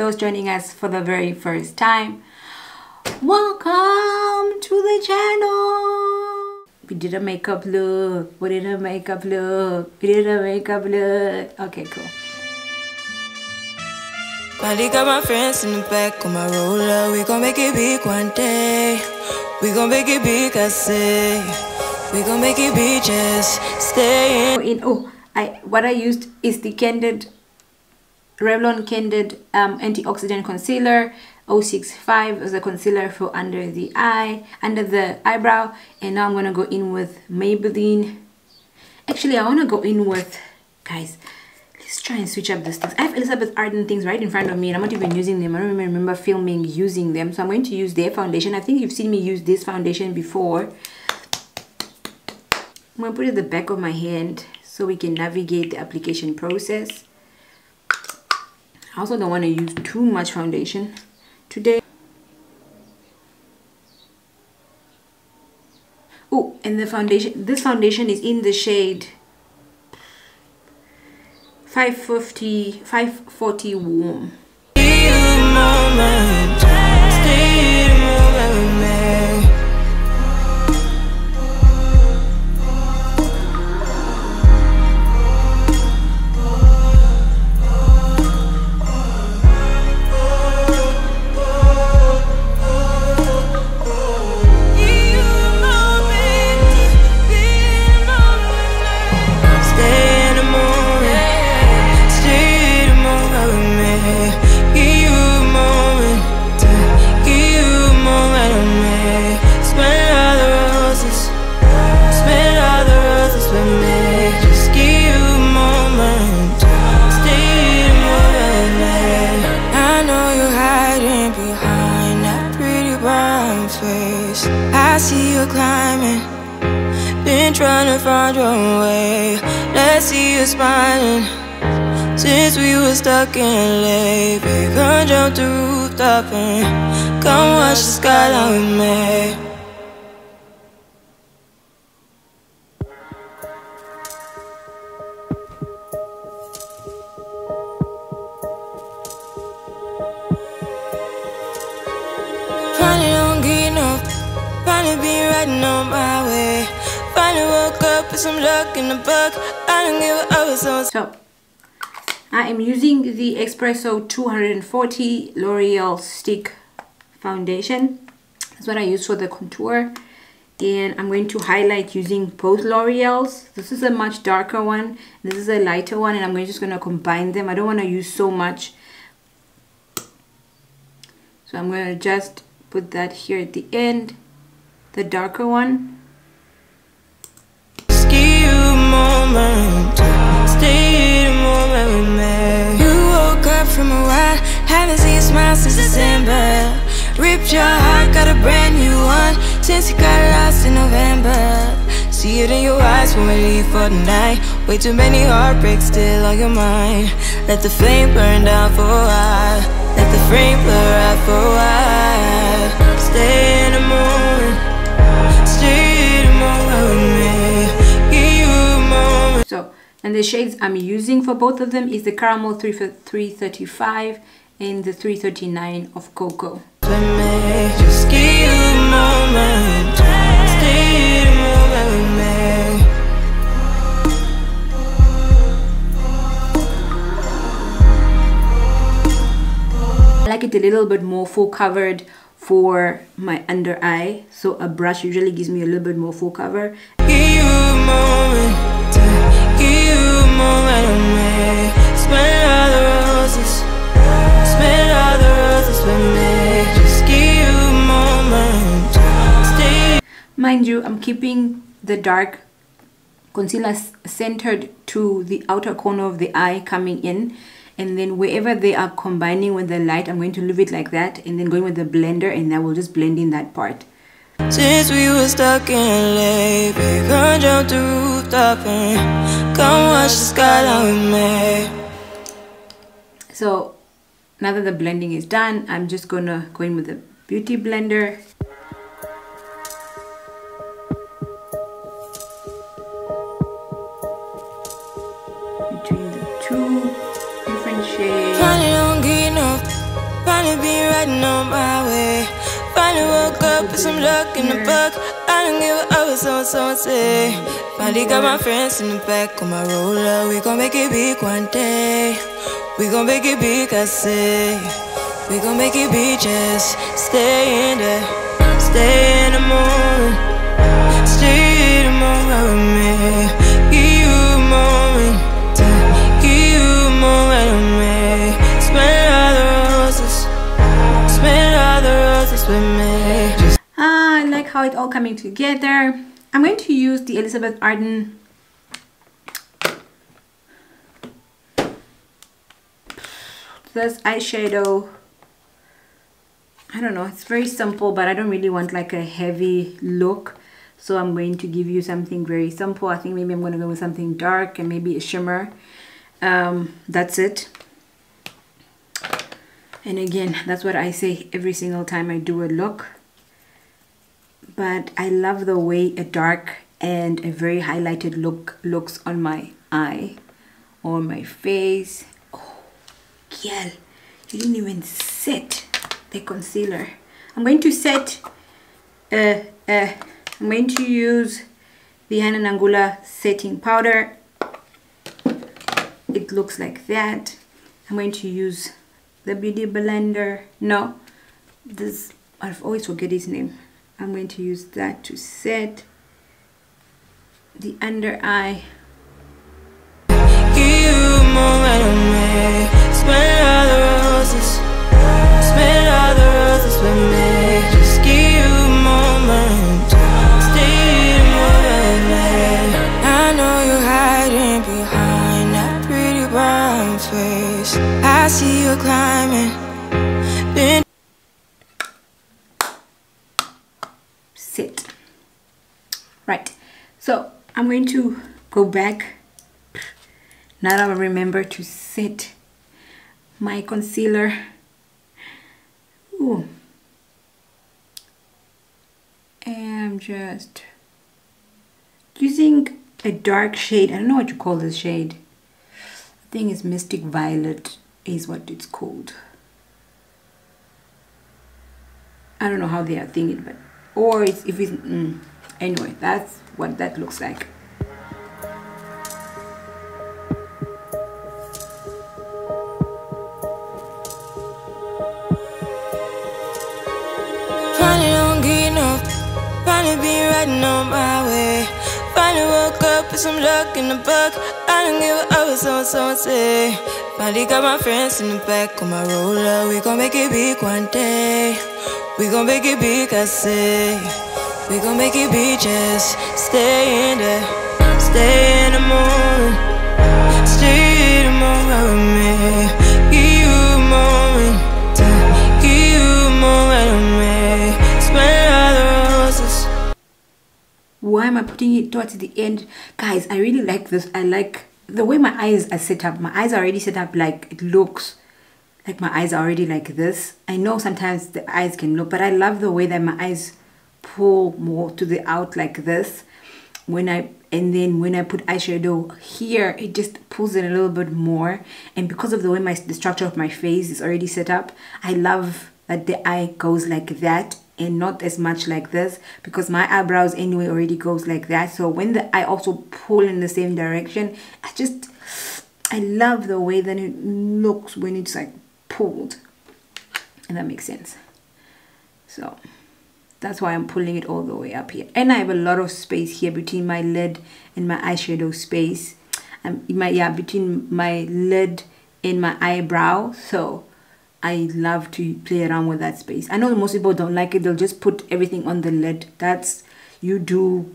those joining us for the very first time, welcome to the channel. We did a makeup look. We did a makeup look. We did a makeup look. Okay, cool. Finally got my friends in the back of my roller. We gon' make it big one day. We gon' make it big, I say. We gon' make it big, just stay in. in oh I what I used is the Candid Revlon Candid um, antioxidant concealer 065 as a concealer for under the eye under the eyebrow. And now I'm gonna go in with Maybelline. Actually I want to go in with guys let's try and switch up this things. I have Elizabeth Arden things right in front of me and I'm not even using them. I don't even remember filming using them. So I'm going to use their foundation. I think you've seen me use this foundation before. I'm going to put it at the back of my hand so we can navigate the application process. Also don't want to use too much foundation today. Oh, and the foundation, this foundation is in the shade 550, 540 warm. See you climbing. Been trying to find your way. Let's see you smiling. Since we were stuck in LA, come jump the rooftop and come watch the skyline with me. Riding on my way. Finally woke up with some luck in the book. I don't give a so. So, I am using the Espresso 240 L'Oreal Stick Foundation. That's what I use for the contour. And I'm going to highlight using both L'Oreal's. This is a much darker one. This is a lighter one. And I'm just going to combine them. I don't want to use so much. So I'm going to just put that here at the end the darker one. Ripped your heart, got a brand new one since you got lost in November. See it in your eyes when we leave for the night. Way too many heartbreaks still on your mind. Let the flame burn down for a while. Let the frame blur out for a while. Stay and the shades I'm using for both of them is the Caramel 335 and the 339 of Cocoa. I like it a little bit more full covered for my under eye. So a brush usually gives me a little bit more full cover Mind you, I'm keeping the dark concealer centered to the outer corner of the eye coming in. And then wherever they are combining with the light I'm going to leave it like that and then going with the blender and that will just blend in that part. Since we were stuck in LA Come jump the rooftop and come watch the skyline with me So now that the blending is done I'm just gonna go in with the beauty blender riding on my way. Finally woke up with some luck in the book. I don't give a what someone, someone say. Finally got my friends in the back of my roller. We gon' make it big one day. We gon' make it big, I say. We gon' make it big, just stay in there. Stay in the. How it's all coming together. I'm going to use the Elizabeth Arden this eyeshadow. I don't know it's very simple but I don't really want like a heavy look. So I'm going to give you something very simple. I think maybe I'm going to go with something dark and maybe a shimmer. Um, that's it. And again that's what I say every single time I do a look but I love the way a dark and a very highlighted look looks on my eye or my face. Oh girl you didn't even set the concealer. I'm going to set uh, uh, I'm going to use the Hana Nangula setting powder. It looks like that. I'm going to use the beauty blender. No this I've always forget his name I'm going to use that to set the under eye. Give you a moment so I'm going to go back now that I remember to set my concealer. Ooh. and I'm just using a dark shade. I don't know what you call this shade. I think it's Mystic Violet is what it's called. I don't know how they are thinking but or it's, if it's mm, anyway that's what that looks like. Riding on my way. Finally woke up with some luck in the book I don't give a what someone, someone say. Finally got my friends in the back of my roller. We gon' make it big one day. We gon' make it big, I say We gon' make it just stay in there Stay in the moon Stay in me. The why am I putting it towards the end? Guys I really like this. I like the way my eyes are set up. My eyes are already set up like it looks like my eyes are already like this. I know sometimes the eyes can look but I love the way that my eyes pull more to the out like this. When I and then when I put eyeshadow here it just pulls it a little bit more. And because of the way my the structure of my face is already set up I love that the eye goes like that and not as much like this because my eyebrows anyway already goes like that. So when the eye also pull in the same direction I just I love the way that it looks when it's like pulled. And that makes sense. So that's why I'm pulling it all the way up here. And I have a lot of space here between my lid and my eyeshadow space. Um, my yeah between my lid and my eyebrow. So I love to play around with that space. I know most people don't like it. They'll just put everything on the lid. That's you do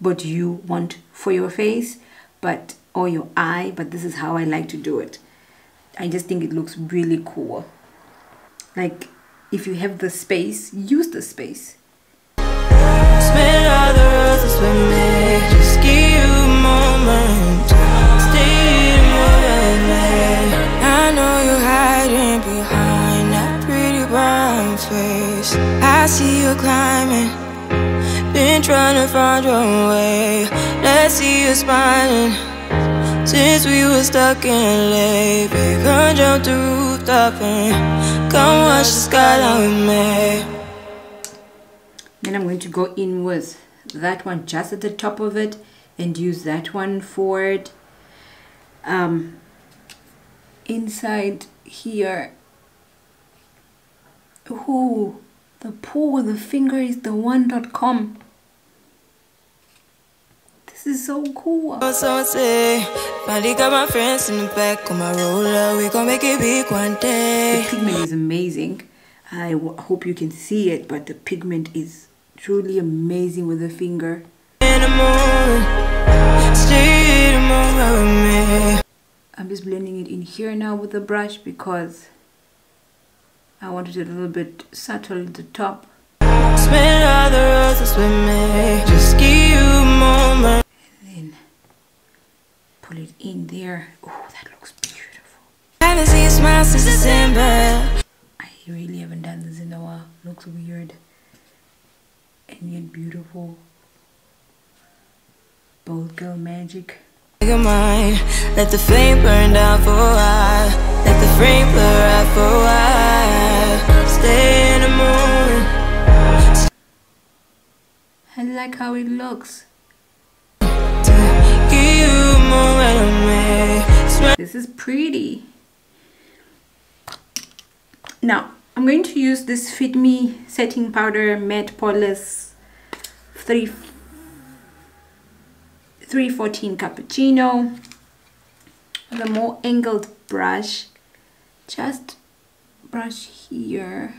what you want for your face but or your eye but this is how I like to do it. I just think it looks really cool. Like if you have the space use the space. I see you climbing. Been trying to find your way. Let's see you smiling. Since we were stuck in can't jump the look up and come watch the skyline with me. Then I'm going to go in with that one just at the top of it and use that one for it. Um, inside here. Oh, the paw the finger is the one.com. This is so cool. Oh, so say, finally got my friends in the back on my roller. We gon' make it big one The day. pigment is amazing. I hope you can see it, but the pigment is truly amazing with the finger. In the moon, stay in the moon with me. I'm just blending it in here now with the brush because I wanted it a little bit subtle at the top. Pull it in there. Oh, that looks beautiful. Haven't seen you smile since December. I really haven't done this in a while. Looks weird and yet beautiful. Bold girl magic. Mind, let the flame burn down for a while. Let the flame blur out for a while. Stay in the moon. I like how it looks. This is pretty. Now, I'm going to use this Fit Me setting powder matte poreless 3 314 cappuccino with a more angled brush. Just brush here.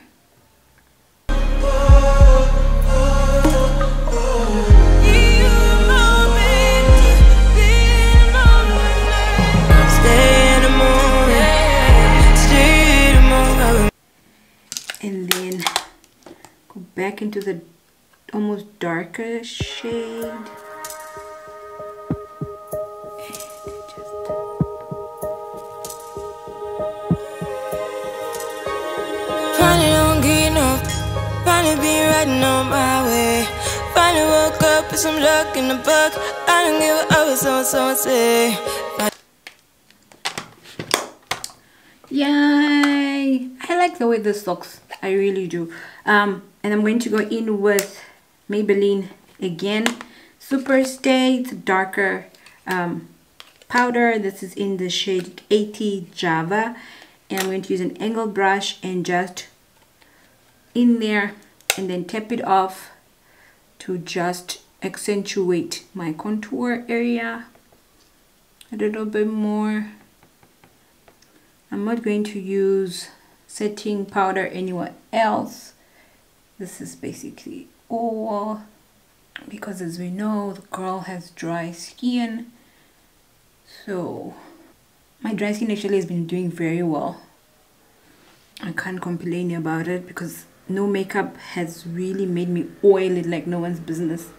Back into the almost darker shade. And just Finally don't get enough. Finally been riding on my way. Finally woke up with some luck in the book. I don't give a what someone, someone say. Yay! I like the way this looks. I really do. Um, and I'm going to go in with Maybelline again. Super Stay. It's darker um, powder. This is in the shade 80 Java. And I'm going to use an angle brush and just in there and then tap it off to just accentuate my contour area a little bit more. I'm not going to use setting powder anywhere else. This is basically all because as we know the girl has dry skin. So my dry skin actually has been doing very well. I can't complain about it because no makeup has really made me oily like no one's business.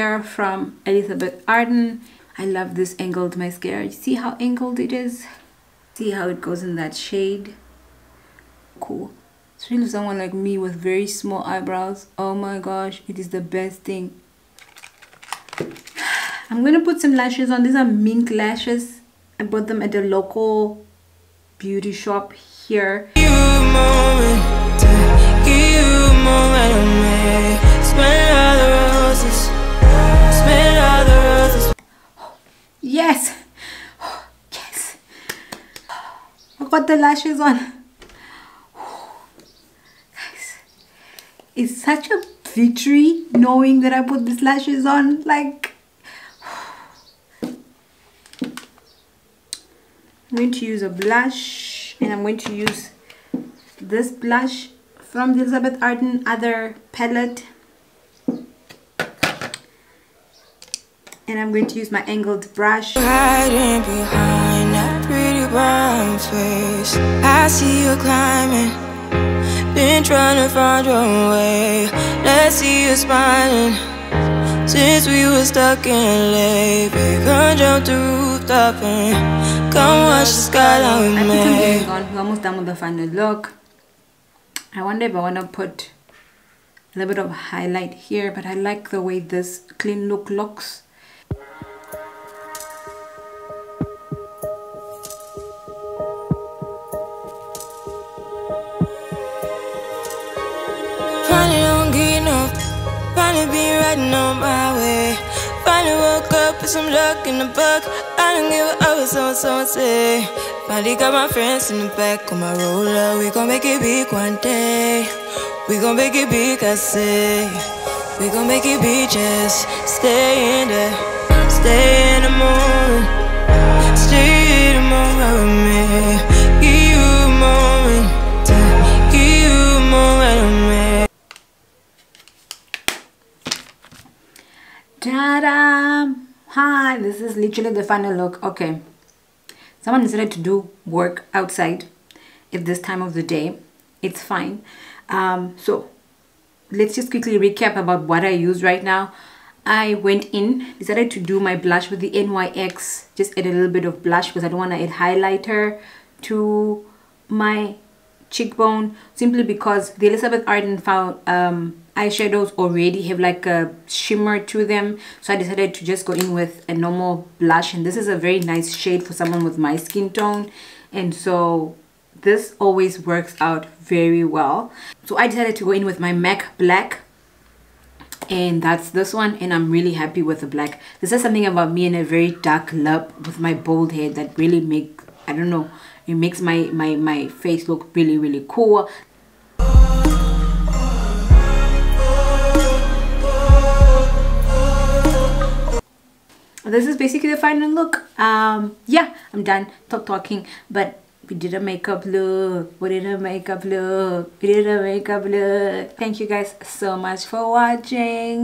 Mascara from Elizabeth Arden. I love this angled mascara. You see how angled it is? See how it goes in that shade? Cool. It's really someone like me with very small eyebrows. Oh my gosh, it is the best thing. I'm gonna put some lashes on. These are mink lashes. I bought them at a local beauty shop here. moment, Yes! Yes! I got the lashes on. Guys, it's such a victory knowing that I put these lashes on. Like, I'm going to use a blush and I'm going to use this blush from the Elizabeth Arden other palette and I'm going to use my angled brush. Hiding behind that pretty brown face. I see you climbing. Been trying to find your way. Let's see you smiling. Since we were stuck in LA, come jump the rooftop and come watch the skyline I think I'm me. getting on. We're almost done with the final look. I wonder if I want to put a little bit of highlight here, but I like the way this clean look looks. Finally be riding on my way. Finally woke up with some luck in the book I don't give a what someone, someone say. Finally got my friends in the back of my roller. We gon' make it big one day. We gon' make it big, I say. We gon' make it big, just stay in there Stay in the moment Ta-da! Hi, this is literally the final look. Okay, someone decided to do work outside at this time of the day. It's fine. Um, so let's just quickly recap about what I use right now. I went in, decided to do my blush with the NYX. Just add a little bit of blush because I don't want to add highlighter to my cheekbone simply because the Elizabeth Arden found um, eyeshadows already have like a shimmer to them. So I decided to just go in with a normal blush and this is a very nice shade for someone with my skin tone. And so this always works out very well. So I decided to go in with my MAC black and that's this one and i'm really happy with the black. This is something about me and a very dark lip with my bold hair that really make i don't know it makes my my my face look really really cool this is basically the final look. Um yeah i'm done. Stop talking. But we did a makeup look. We did a makeup look. We did a makeup look. Thank you guys so much for watching